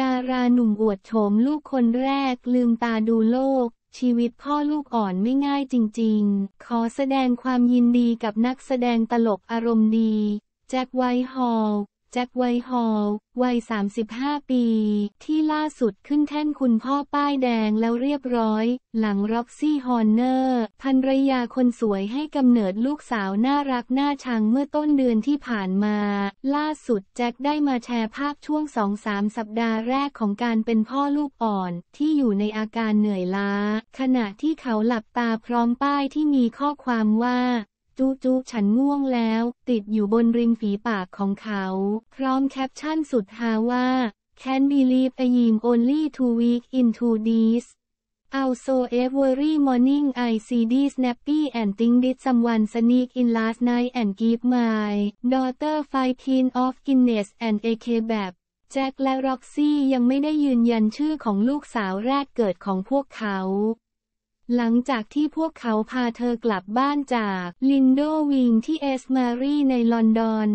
ดาราหนุ่มอวดโฉมลูกคนแรกลืมตาดูโลก ชีวิตพ่อลูกอ่อนไม่ง่ายจริงๆ ขอแสดงความยินดีกับนักแสดงตลกอารมณ์ดี แจ็คไวท์ฮอลล์ แจ็คไวท์ฮอล์วัย 35 ปี ที่ล่าสุดขึ้นแท่นคุณพ่อป้ายแดงแล้วเรียบร้อย หลังร็อกซี่ฮอนเนอร์ภรรยาคนสวยให้กำเนิดลูกสาวน่ารักน่าชังเมื่อต้นเดือนที่ผ่านมา ล่าสุดแจ็คได้มาแชร์ภาพช่วง2-3สัปดาห์แรกของการเป็นพ่อลูกอ่อน ที่อยู่ในอาการเหนื่อยล้า ขณะที่เขาหลับตาพร้อมป้ายที่มีข้อความว่า จูจูฉันง่วงแล้ว ติดอยู่บนริมฝีปากของเขา พร้อมแคปชั่นสุดฮาว่า Can't believe I am only two weeks into this Also every morning I see this snappy and think did someone sneak in last night and give my daughter five pin of Guinness and AK แบบแจ็คและร็อกซี่ยังไม่ได้ยืนยันชื่อของลูกสาวแรกเกิดของพวกเขา หลังจากที่พวกเขาพาเธอกลับบ้านจากลินโดวิงที่เอสมารีในลอนดอน